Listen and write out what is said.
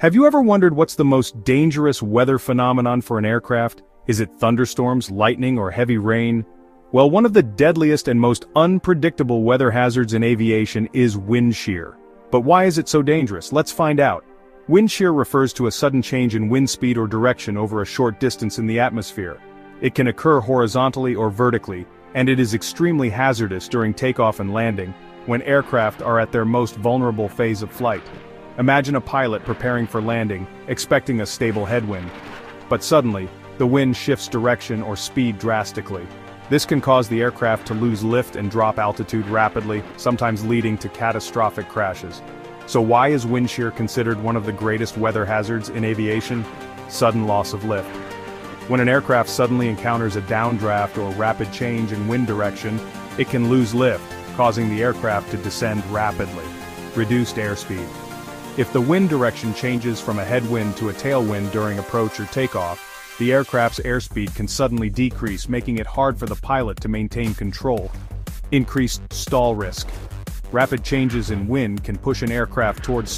Have you ever wondered what's the most dangerous weather phenomenon for an aircraft? Is it thunderstorms, lightning, or heavy rain? Well, one of the deadliest and most unpredictable weather hazards in aviation is wind shear. But why is it so dangerous? Let's find out. Wind shear refers to a sudden change in wind speed or direction over a short distance in the atmosphere. It can occur horizontally or vertically, and it is extremely hazardous during takeoff and landing, when aircraft are at their most vulnerable phase of flight. Imagine a pilot preparing for landing, expecting a stable headwind. But suddenly, the wind shifts direction or speed drastically. This can cause the aircraft to lose lift and drop altitude rapidly, sometimes leading to catastrophic crashes. So why is wind shear considered one of the greatest weather hazards in aviation? Sudden loss of lift. When an aircraft suddenly encounters a downdraft or rapid change in wind direction, it can lose lift, causing the aircraft to descend rapidly. Reduced airspeed. If the wind direction changes from a headwind to a tailwind during approach or takeoff, the aircraft's airspeed can suddenly decrease making it hard for the pilot to maintain control. Increased stall risk. Rapid changes in wind can push an aircraft towards